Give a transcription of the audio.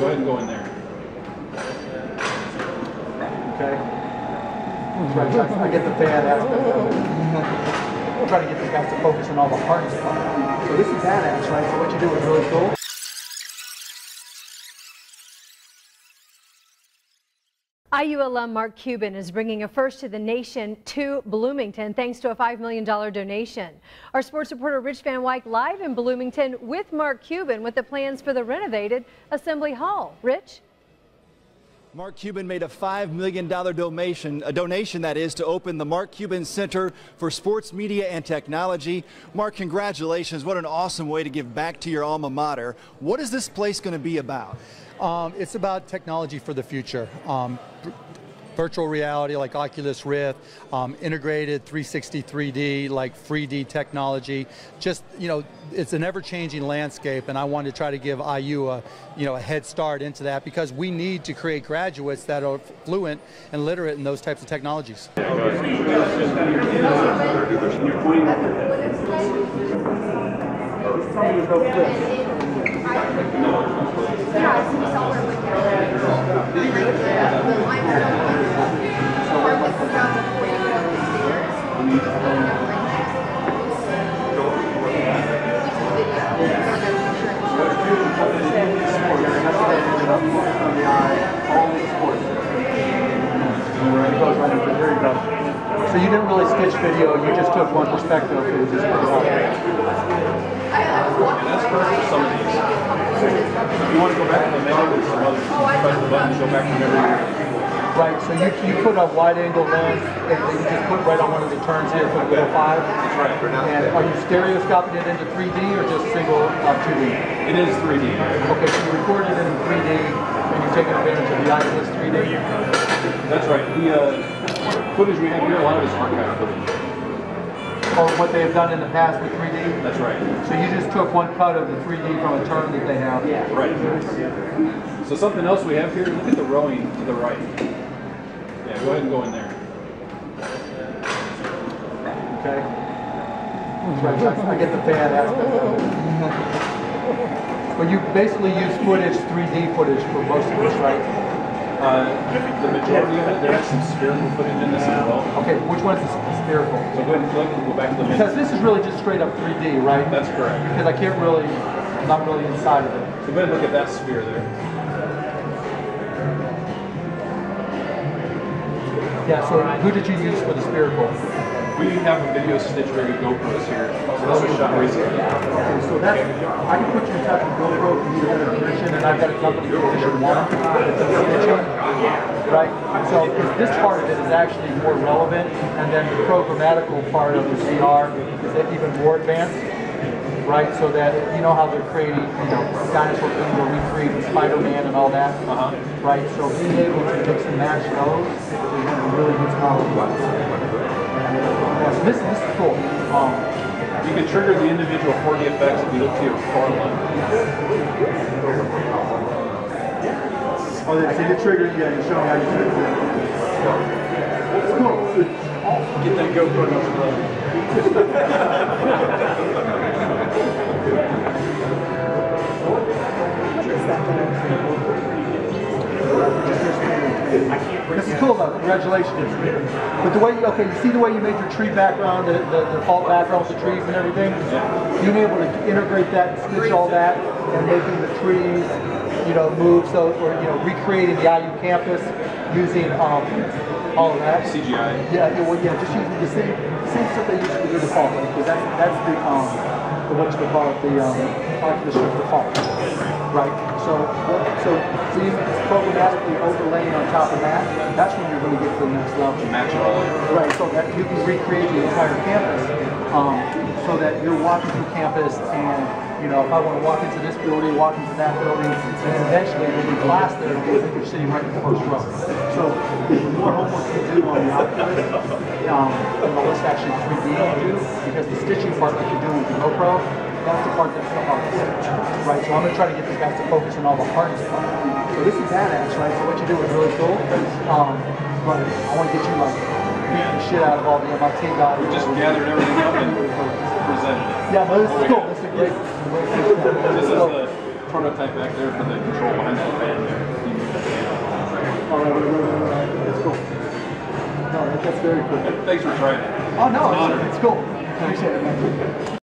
go ahead and go in there. Okay. I get the bad aspect of it. I'm trying to get these guys to focus on all the hard stuff. So this is badass, right? So what you do is really cool. IU alum Mark Cuban is bringing a first to the nation to Bloomington thanks to a $5 million donation. Our sports reporter Rich Van Wyk live in Bloomington with Mark Cuban with the plans for the renovated Assembly Hall. Rich? Mark Cuban made a $5 million donation, a donation that is, to open the Mark Cuban Center for Sports Media and Technology. Mark, congratulations. What an awesome way to give back to your alma mater. What is this place going to be about? Um, it's about technology for the future. Um, virtual reality like Oculus Rift, um, integrated 360 3D like 3D technology. Just you know, it's an ever-changing landscape, and I wanted to try to give IU a you know a head start into that because we need to create graduates that are fluent and literate in those types of technologies. So you didn't really stitch video, you just took one perspective. It was just pretty hard. And that's for some of these. If you want to go back to the menu, there's some others. You press the button go back to memory. Right, so you, you put a wide angle lens and then you just put right on one of the turns here for the 5. That's right. And are you stereoscoping it into 3D or just single uh, 2D? It is 3D. Okay, so you recorded it in 3D and you're taking advantage of the Oculus 3D? That's right. The uh, footage we have here, a lot of it's archive footage. Or what they have done in the past with 3D? That's right. So you just took one cut of the 3D from a turn that they have? Yeah. Right. So something else we have here, look at the rowing to the right. Yeah, go ahead and go in there. Okay. Right, I get the bad aspect. But you basically use footage, 3D footage for most of this, right? Uh, the majority of it, there's some spherical footage in this as well. Okay, which one is the spherical? So go ahead and click and go back to the menu. Because this is really just straight up 3D, right? That's correct. Because I can't really, I'm not really inside of it. So go ahead and look at that sphere there. Yeah, so who did you use for the spherical? We have a video stitch ready GoPros here. So this was shot recently. Okay, so that's, I can put you in touch with GoPro if you need another permission, and I've got a company edition one that's in stitching. Right? So this part of it is actually more relevant, and then the programmatical part of the VR is even more advanced. Right, so that you know how they're creating, you know, dinosaur things where we create Spider-Man and all that. Uh-huh. Right, so being able to mix and match those is a really good technology. Yeah, so this, this is cool. Um, You can trigger the individual 4D effects if you look to your far left. Oh, yeah, so you trigger, yeah, you're showing how you trigger it. It's cool. Get that GoPro number running. This is cool though, congratulations. But the way, you, okay, you see the way you made your tree background, the, the, the default background with the trees and everything? Yeah. Being able to integrate that, and stitch all that, and making the trees, you know, move, so, or, you know, recreating the IU campus using, um, all of that. CGI. Yeah, yeah, well, yeah, just using the same, same stuff they use for the default, because that's, that's the, um, the, what you call it, the, um, Oculus Rift default. Right, so, so, so you programmatically overlaying on top of that, that's when you're gonna get to the next level. Match it all. Right, so that you can recreate the entire campus, um, so that you're walking through campus and, you know, if I wanna walk into this building, walk into that building, and then eventually there'll be class there, because you're sitting right in the first row. So, the more homework you do on the Oculus, um, the less actually 3D you do, because the stitching part that you're doing with the GoPro, that's the part that's the hardest. Right, so I'm gonna try to get these guys to focus on all the hard stuff. So this is badass, right? So what you do is really cool. Um, but I wanna get you like beating the shit out of all the MIT guys. We just gathered everything up and presented it. Yeah, but this is cool. This is a great. This is the prototype back there for the control behind that fan there. You move that fan. All right, right, right, right. That's cool. No, that- that's very cool. Thanks for trying it. Oh, no, It's it's, it's cool. Appreciate it, man.